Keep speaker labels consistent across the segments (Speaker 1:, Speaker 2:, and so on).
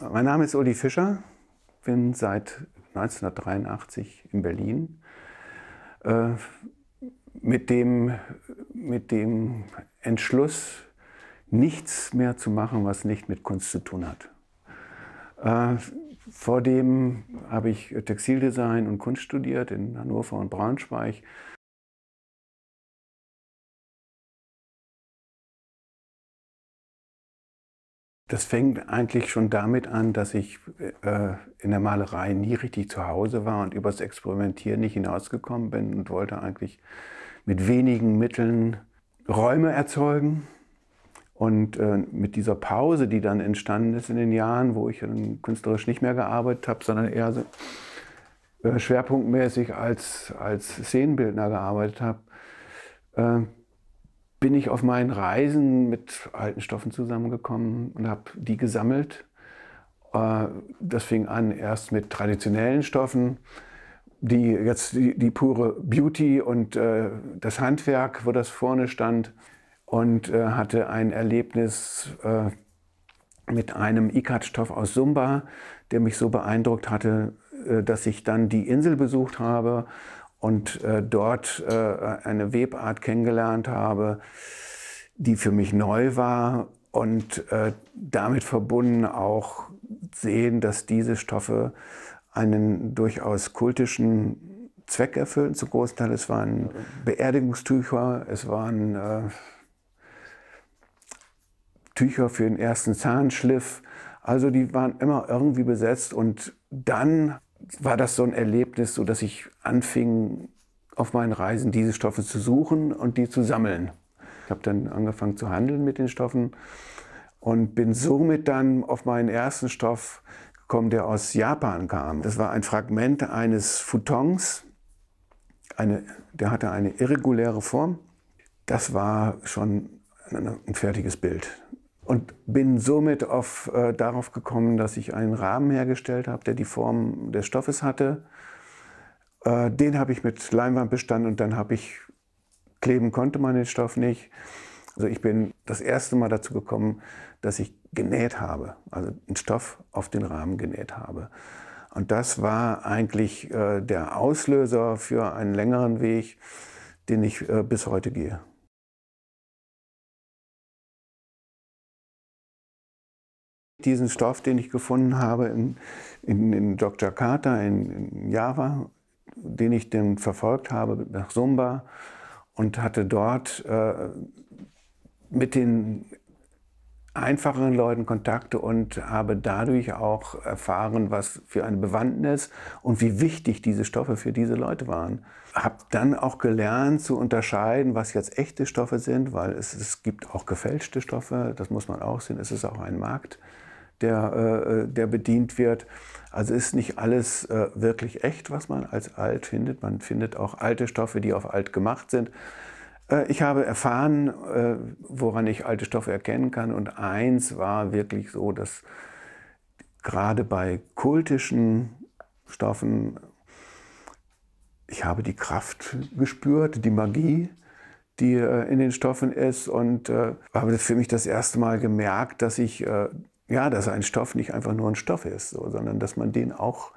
Speaker 1: Mein Name ist Uli Fischer, bin seit 1983 in Berlin. Äh, mit, dem, mit dem Entschluss, nichts mehr zu machen, was nicht mit Kunst zu tun hat. Äh, vor dem habe ich Textildesign und Kunst studiert in Hannover und Braunschweig Das fängt eigentlich schon damit an, dass ich äh, in der Malerei nie richtig zu Hause war und übers Experimentieren nicht hinausgekommen bin und wollte eigentlich mit wenigen Mitteln Räume erzeugen. Und äh, mit dieser Pause, die dann entstanden ist in den Jahren, wo ich dann künstlerisch nicht mehr gearbeitet habe, sondern eher so, äh, schwerpunktmäßig als, als Szenenbildner gearbeitet habe, äh, bin ich auf meinen Reisen mit alten Stoffen zusammengekommen und habe die gesammelt. Äh, das fing an erst mit traditionellen Stoffen, die jetzt die, die pure Beauty und äh, das Handwerk, wo das vorne stand, und äh, hatte ein Erlebnis mit einem Ikat-Stoff aus Sumba, der mich so beeindruckt hatte, dass ich dann die Insel besucht habe und äh, dort äh, eine Webart kennengelernt habe, die für mich neu war und äh, damit verbunden auch sehen, dass diese Stoffe einen durchaus kultischen Zweck erfüllen. Zu großen Teil es waren Beerdigungstücher, es waren äh, Tücher für den ersten Zahnschliff. Also die waren immer irgendwie besetzt und dann war das so ein Erlebnis, so dass ich anfing, auf meinen Reisen diese Stoffe zu suchen und die zu sammeln. Ich habe dann angefangen zu handeln mit den Stoffen und bin somit dann auf meinen ersten Stoff gekommen, der aus Japan kam. Das war ein Fragment eines Futons. Eine, der hatte eine irreguläre Form. Das war schon ein fertiges Bild und bin somit auf, äh, darauf gekommen, dass ich einen Rahmen hergestellt habe, der die Form des Stoffes hatte. Äh, den habe ich mit Leinwand bestanden und dann habe ich kleben konnte man den Stoff nicht. Also ich bin das erste Mal dazu gekommen, dass ich genäht habe, also einen Stoff auf den Rahmen genäht habe. Und das war eigentlich äh, der Auslöser für einen längeren Weg, den ich äh, bis heute gehe. Diesen Stoff, den ich gefunden habe in, in, in Jakarta, in, in, Java, den ich dann verfolgt habe nach Sumba und hatte dort äh, mit den einfacheren Leuten Kontakte und habe dadurch auch erfahren, was für eine Bewandtnis und wie wichtig diese Stoffe für diese Leute waren. Habe dann auch gelernt zu unterscheiden, was jetzt echte Stoffe sind, weil es, es gibt auch gefälschte Stoffe, das muss man auch sehen, es ist auch ein Markt der, äh, der bedient wird. Also ist nicht alles äh, wirklich echt, was man als alt findet. Man findet auch alte Stoffe, die auf alt gemacht sind. Äh, ich habe erfahren, äh, woran ich alte Stoffe erkennen kann. Und eins war wirklich so, dass gerade bei kultischen Stoffen, ich habe die Kraft gespürt, die Magie, die äh, in den Stoffen ist und äh, habe für mich das erste Mal gemerkt, dass ich äh, ja, dass ein Stoff nicht einfach nur ein Stoff ist, so, sondern dass man den auch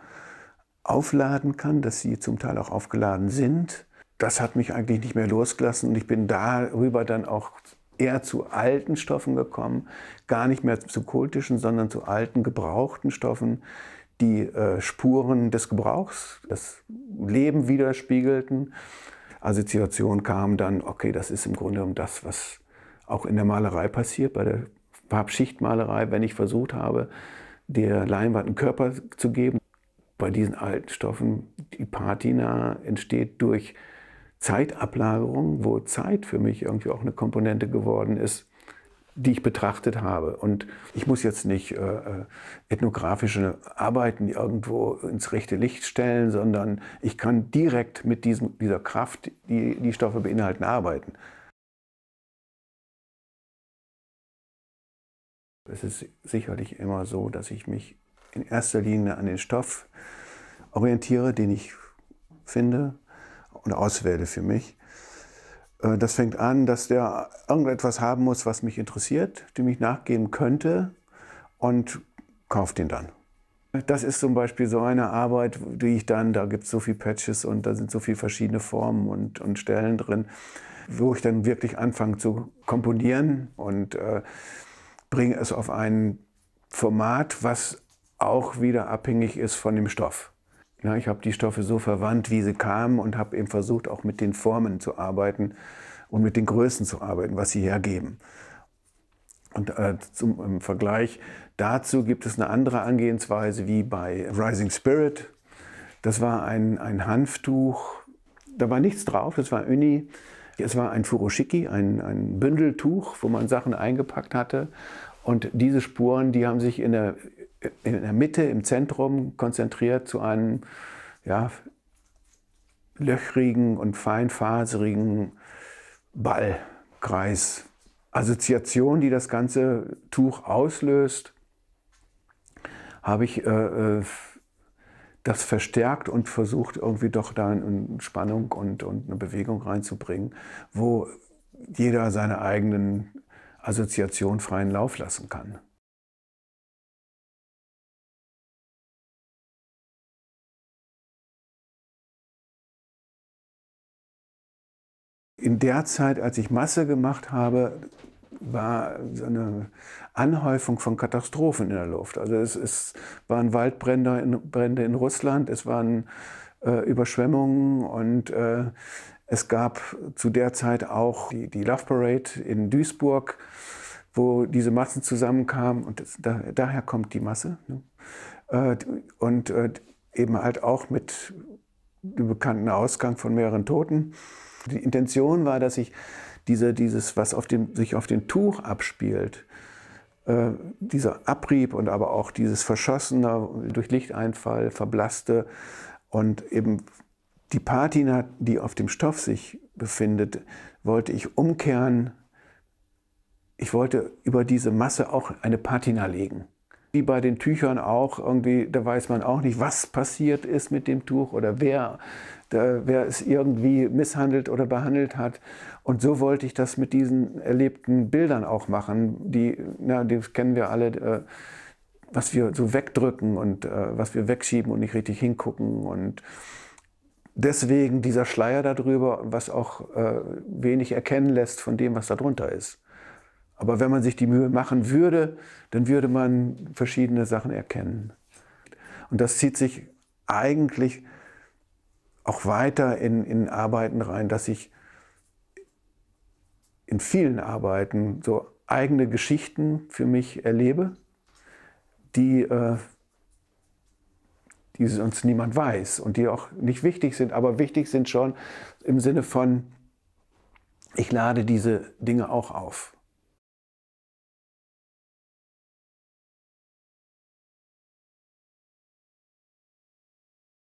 Speaker 1: aufladen kann, dass sie zum Teil auch aufgeladen sind. Das hat mich eigentlich nicht mehr losgelassen und ich bin darüber dann auch eher zu alten Stoffen gekommen, gar nicht mehr zu kultischen, sondern zu alten, gebrauchten Stoffen, die äh, Spuren des Gebrauchs, das Leben widerspiegelten. Assoziation kam dann, okay, das ist im Grunde um das, was auch in der Malerei passiert, bei der Farbschichtmalerei, wenn ich versucht habe, der Leinwand einen Körper zu geben. Bei diesen alten Stoffen, die Patina entsteht durch Zeitablagerung, wo Zeit für mich irgendwie auch eine Komponente geworden ist, die ich betrachtet habe. Und ich muss jetzt nicht äh, äh ethnografische Arbeiten irgendwo ins rechte Licht stellen, sondern ich kann direkt mit diesem, dieser Kraft, die die Stoffe beinhalten, arbeiten. Es ist sicherlich immer so, dass ich mich in erster Linie an den Stoff orientiere, den ich finde und auswähle für mich. Äh, das fängt an, dass der irgendetwas haben muss, was mich interessiert, dem ich nachgehen könnte. Und kauft ihn dann. Das ist zum Beispiel so eine Arbeit, die ich dann, da gibt es so viele Patches und da sind so viele verschiedene Formen und, und Stellen drin, wo ich dann wirklich anfange zu komponieren und äh, bringe es auf ein Format, was auch wieder abhängig ist von dem Stoff. Ja, ich habe die Stoffe so verwandt, wie sie kamen und habe eben versucht, auch mit den Formen zu arbeiten und mit den Größen zu arbeiten, was sie hergeben. Und äh, zum im Vergleich dazu gibt es eine andere Angehensweise wie bei Rising Spirit. Das war ein, ein Hanftuch, da war nichts drauf, das war Uni. Es war ein Furoshiki, ein, ein Bündeltuch, wo man Sachen eingepackt hatte. Und diese Spuren, die haben sich in der, in der Mitte, im Zentrum konzentriert zu einem ja, löchrigen und feinfaserigen Ballkreis. Assoziation, die das ganze Tuch auslöst, habe ich äh, äh, das verstärkt und versucht, irgendwie doch da eine Spannung und, und eine Bewegung reinzubringen, wo jeder seine eigenen Assoziationen freien Lauf lassen kann. In der Zeit, als ich Masse gemacht habe, war so eine Anhäufung von Katastrophen in der Luft. Also es, es waren Waldbrände in, Brände in Russland, es waren äh, Überschwemmungen und äh, es gab zu der Zeit auch die, die Love Parade in Duisburg, wo diese Massen zusammenkamen und das, da, daher kommt die Masse. Ne? Äh, und äh, eben halt auch mit dem bekannten Ausgang von mehreren Toten. Die Intention war, dass ich diese, dieses, was auf dem, sich auf dem Tuch abspielt, äh, dieser Abrieb und aber auch dieses Verschossene, durch Lichteinfall, Verblasste und eben die Patina, die auf dem Stoff sich befindet, wollte ich umkehren. Ich wollte über diese Masse auch eine Patina legen. Wie bei den Tüchern auch, irgendwie, da weiß man auch nicht, was passiert ist mit dem Tuch oder wer wer es irgendwie misshandelt oder behandelt hat. Und so wollte ich das mit diesen erlebten Bildern auch machen, die, na, die kennen wir alle, äh, was wir so wegdrücken und äh, was wir wegschieben und nicht richtig hingucken. Und deswegen dieser Schleier darüber, was auch äh, wenig erkennen lässt von dem, was darunter ist. Aber wenn man sich die Mühe machen würde, dann würde man verschiedene Sachen erkennen. Und das zieht sich eigentlich auch weiter in, in Arbeiten rein, dass ich in vielen Arbeiten so eigene Geschichten für mich erlebe, die, äh, die sonst niemand weiß und die auch nicht wichtig sind, aber wichtig sind schon im Sinne von, ich lade diese Dinge auch auf.